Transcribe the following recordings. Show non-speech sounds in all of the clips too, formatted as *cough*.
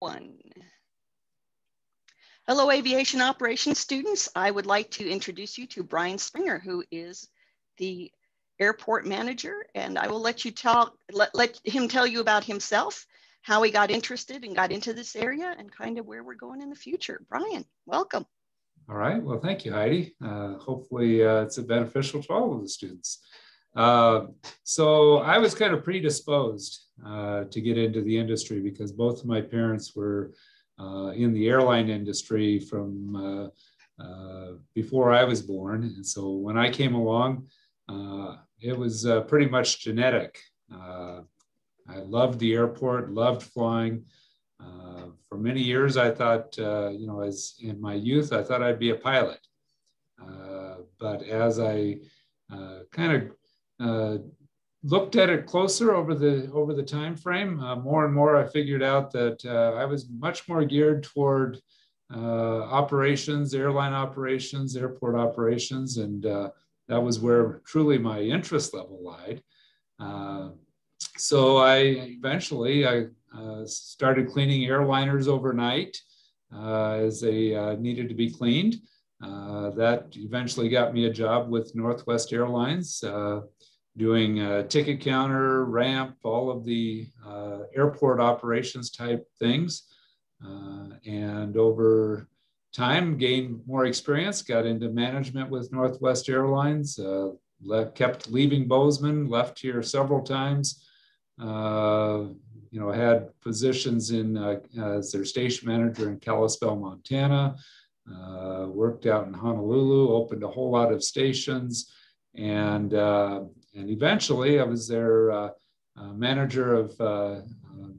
one. Hello, aviation operations students. I would like to introduce you to Brian Sprenger, who is the airport manager, and I will let you tell let, let him tell you about himself, how he got interested and got into this area, and kind of where we're going in the future. Brian, welcome. All right. Well, thank you, Heide. Uh, hopefully, uh, it's a beneficial to all of the students. Uh, so I was kind of predisposed uh, to get into the industry because both of my parents were uh, in the airline industry from uh, uh, before I was born. And so when I came along, uh, it was pretty much genetic. I loved the airport, loved flying. for many years, I thought, you know, as in my youth, I thought I'd be a pilot. but as I kind of uh, looked at it closer over the over the time frame, uh, more and more I figured out that uh, I was much more geared toward uh, operations, airline operations, airport operations, and uh, that was where truly my interest level lied. so I eventually I started cleaning airliners overnight as they needed to be cleaned. Uh, that eventually got me a job with Northwest Airlines, uh, doing ticket counter, ramp, all of the uh, airport operations type things. Uh, and over time, gained more experience, got into management with Northwest Airlines, kept leaving Bozeman, left here several times. You know, had positions in as their station manager in Kalispell, Montana. Uh, worked out in Honolulu, opened a whole lot of stations, and uh, and eventually I was their uh, uh, manager of uh,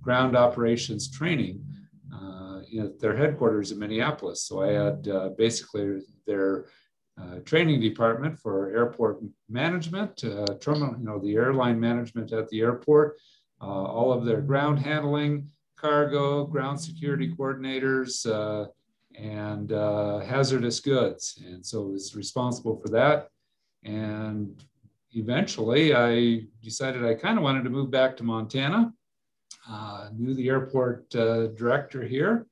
ground operations training at their headquarters in Minneapolis. So I had basically their uh, training department for airport management, uh, terminal, you know, the airline management at the airport, uh, all of their ground handling, cargo, ground security coordinators, and hazardous goods. And so I was responsible for that. And eventually I decided I kind of wanted to move back to Montana. Uh, knew the airport uh, director here.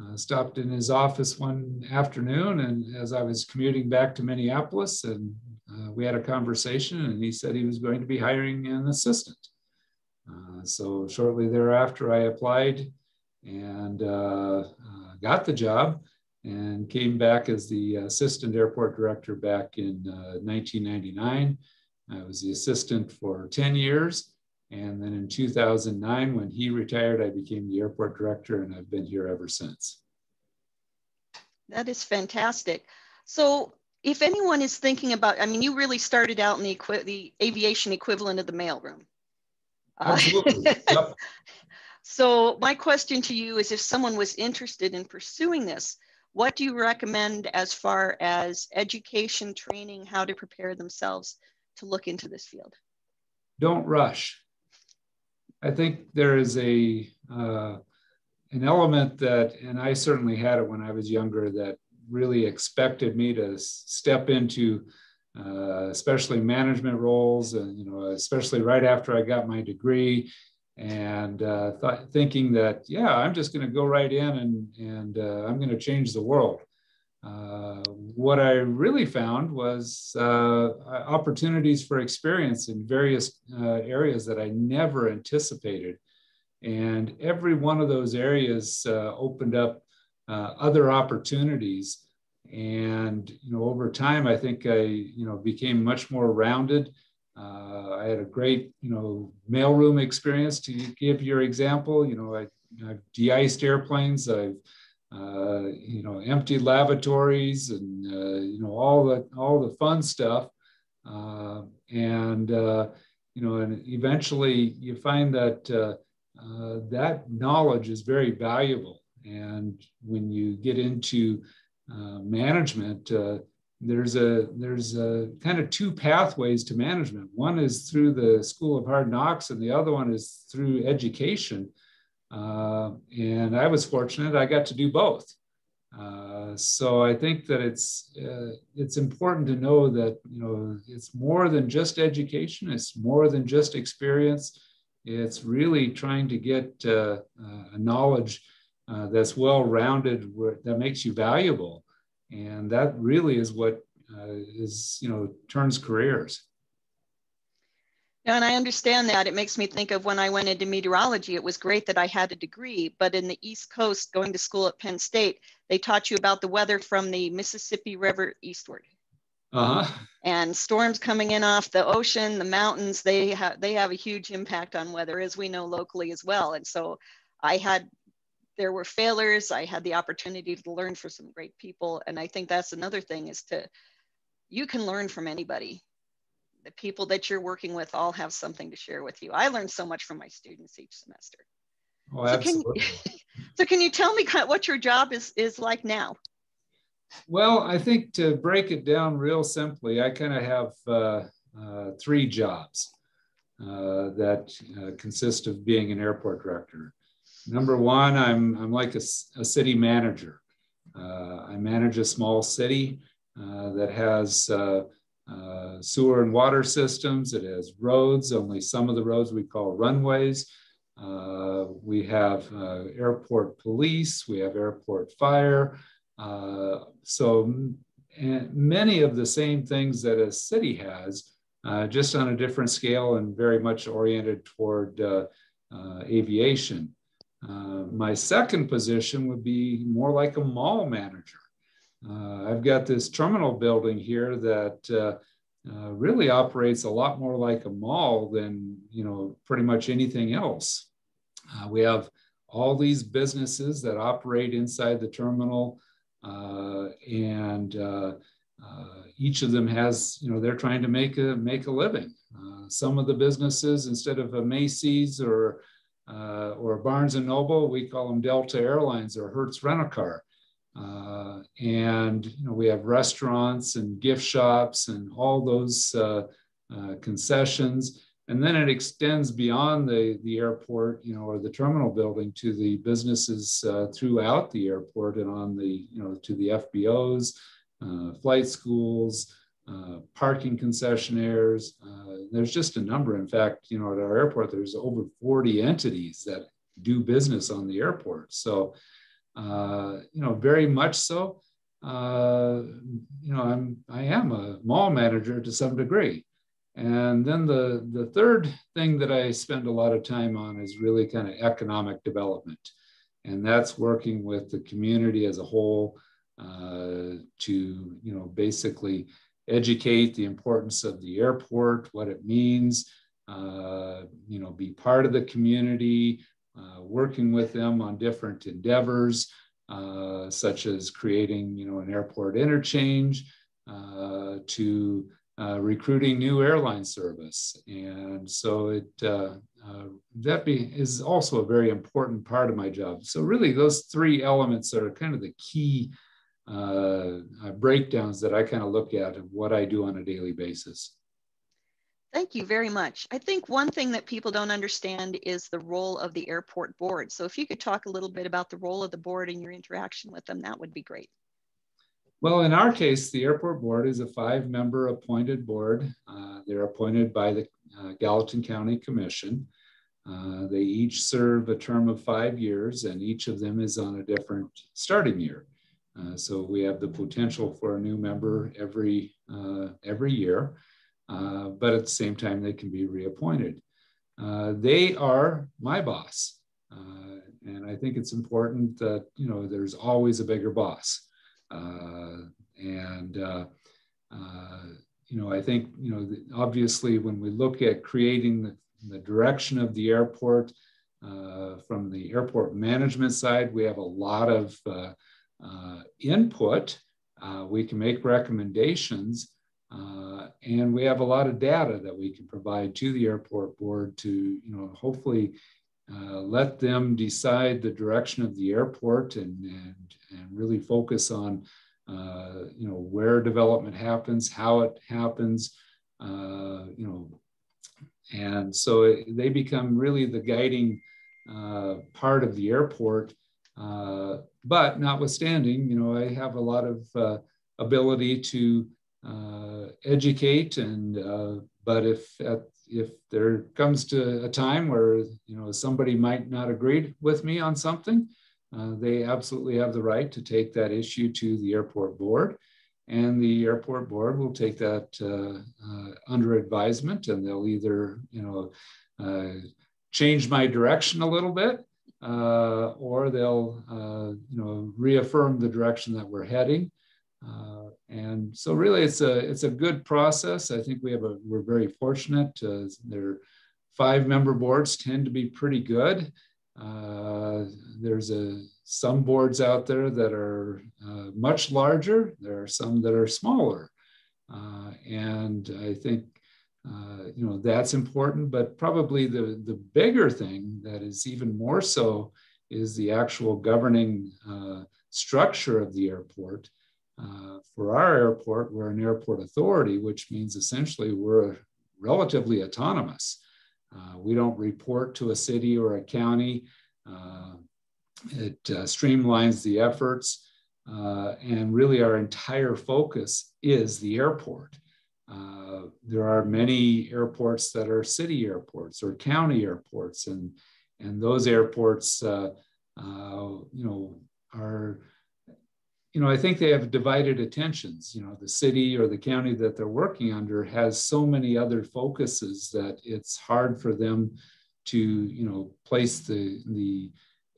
Uh, stopped in his office one afternoon, and as I was commuting back to Minneapolis, and uh, we had a conversation, and he said he was going to be hiring an assistant. Uh, so shortly thereafter, I applied and uh, got the job and came back as the assistant airport director back in 1999. I was the assistant for 10 years. And then in 2009, when he retired, I became the airport director, and I've been here ever since. That is fantastic. So, if anyone is thinking about, I mean, you really started out in the, the aviation equivalent of the mailroom. Absolutely. Uh, yep. *laughs* So, my question to you is if someone was interested in pursuing this, what do you recommend as far as education, training, how to prepare themselves to look into this field? Don't rush. I think there is a uh, an element that, and I certainly had it when I was younger, that really expected me to step into, uh, especially management roles, and you know, especially right after I got my degree, and uh, th- thinking that yeah, I'm just going to go right in and and uh, I'm going to change the world. Uh, what I really found was uh, opportunities for experience in various uh, areas that I never anticipated. And every one of those areas uh, opened up other opportunities. And, you know, over time, I think I, you know, became much more rounded. I had a great, you know, mailroom experience to give your example. You know, I, I've de-iced airplanes. I've uh, you know, empty lavatories and, uh, you know, all the, all the fun stuff. Uh, and, uh, you know, and eventually you find that uh, uh, that knowledge is very valuable. And when you get into management, there's a there's a kind of two pathways to management. One is through the School of Hard Knocks, and the other one is through education. Uh, and I was fortunate; I got to do both. Uh, so I think that it's uh, it's important to know that you know it's more than just education. It's more than just experience. It's really trying to get uh, a knowledge uh, that's well rounded, that makes you valuable. And that really is what uh, is, you know, turns careers. Yeah, and I understand that. It makes me think of when I went into meteorology. It was great that I had a degree, but in the East Coast, going to school at Penn State, they taught you about the weather from the Mississippi River eastward. Uh-huh. And storms coming in off the ocean, the mountains, they have they have a huge impact on weather, as we know locally as well. And so I had there were failures. I had the opportunity to learn from some great people. And I think that's another thing is to you can learn from anybody the people that you're working with all have something to share with you. I learned so much from my students each semester. Oh, absolutely. So can, *laughs* so can you tell me kind of what your job is, is like now? Well, I think to break it down real simply, I kind of have uh, uh, three jobs uh, that uh, consist of being an airport director. Number one, I'm, I'm like a, a city manager. Uh, I manage a small city uh, that has uh, sewer and water systems. It has roads, only some of the roads we call runways. Uh, we have uh, airport police, we have airport fire. Uh, so many of the same things that a city has, uh, just on a different scale and very much oriented toward uh, my second position would be more like a mall manager. Uh, I've got this terminal building here that uh, uh, really operates a lot more like a mall than you know pretty much anything else. Uh, we have all these businesses that operate inside the terminal, and each of them has you know they're trying to make a make a living. some of the businesses instead of a Macy's or or Barnes and Noble, we call them Delta Airlines or Hertz Rental Car. Uh, and you know, we have restaurants and gift shops and all those uh, uh, concessions. And then it extends beyond the, the airport, you know, or the terminal building to the businesses uh, throughout the airport and on the, you know, to the FBOs, uh, flight schools, uh, parking concessionaires. there's just a number. In fact, you know, at our airport, there's over 40 entities that do business on the airport. So uh, you know, very much so. Uh, you know, I'm I am a mall manager to some degree. And then the, the third thing that I spend a lot of time on is really kind of economic development. And that's working with the community as a whole uh, to, you know, basically educate the importance of the airport, what it means, uh, you know, be part of the community, uh, working with them on different endeavors, uh, such as creating, you know, an airport interchange uh, to uh, recruiting new airline service. And so it that be, is also a very important part of my job. So really those three elements are kind of the key uh, breakdowns that I kind of look at of what I do on a daily basis. Thank you very much. I think one thing that people don't understand is the role of the airport board. So if you could talk a little bit about the role of the board and your interaction with them, that would be great. Well, in our case, the airport board is a five member appointed board. Uh, they're appointed by the uh, Gallatin County Commission. Uh, they each serve a term of five years and each of them is on a different starting year. Uh, so we have the potential for a new member every, uh, every year uh, but at the same time, they can be reappointed. Uh, they are my boss. Uh, and I think it's important that, you know, there's always a bigger boss. And, you know, I think, you know, obviously when we look at creating the, the direction of the airport, from the airport management side, we have a lot of input. we can make recommendations, uh, and we have a lot of data that we can provide to the airport board to, you know, hopefully uh, let them decide the direction of the airport and, and, and really focus on, uh, you know, where development happens, how it happens, uh, you know, and so it, they become really the guiding uh, part of the airport. Uh, but notwithstanding, you know, I have a lot of ability to uh, educate and uh, but if at, if there comes to a time where you know somebody might not agree with me on something uh, they absolutely have the right to take that issue to the airport board. And the airport board will take that uh, uh, under advisement and they'll either, you know, uh, change my direction a little bit uh, or they'll, uh, you know, reaffirm the direction that we're heading. and so really it's a, it's a good process. I think we have a, we're very fortunate. there five member boards tend to be pretty good. Uh, there's a, some boards out there that are uh, much larger. There are some that are smaller. Uh, and I think, uh, you know, that's important, but probably the, the bigger thing that is even more so is the actual governing uh, structure of the airport. Uh, for our airport, we're an airport authority, which means essentially we're relatively autonomous. Uh, we don't report to a city or a county. Uh, it streamlines the efforts. And really, our entire focus is the airport. Uh, there are many airports that are city airports or county airports, and, and those airports, you know, are you know, I think they have divided attentions. You know, the city or the county that they're working under has so many other focuses that it's hard for them to, you know, place the the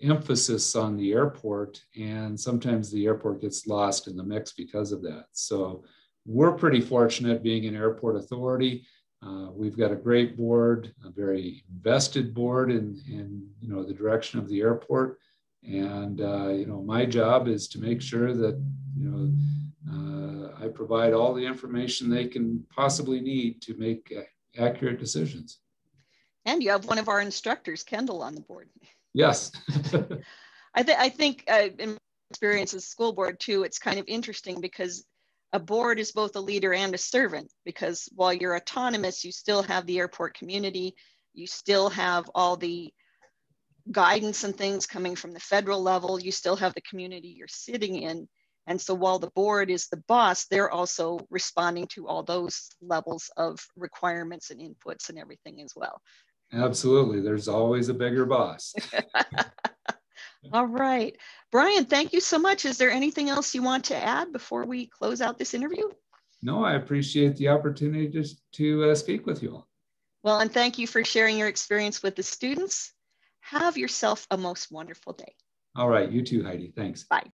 emphasis on the airport, and sometimes the airport gets lost in the mix because of that. So we're pretty fortunate being an airport authority. Uh, we've got a great board, a very invested board in, in you know the direction of the airport and uh, you know, my job is to make sure that you know uh, I provide all the information they can possibly need to make accurate decisions. And you have one of our instructors, Kendall, on the board. Yes. *laughs* I, th- I think uh, in experience as school board too, it's kind of interesting because a board is both a leader and a servant because while you're autonomous, you still have the airport community, you still have all the guidance and things coming from the federal level. You still have the community you're sitting in. And so while the board is the boss, they're also responding to all those levels of requirements and inputs and everything as well. Absolutely. There's always a bigger boss. *laughs* all right. Brian, thank you so much. Is there anything else you want to add before we close out this interview? No, I appreciate the opportunity to, to uh, speak with you all. Well, and thank you for sharing your experience with the students. Have yourself a most wonderful day. All right. You too, Heide. Thanks. Bye.